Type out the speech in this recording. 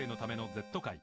生のための Z 会。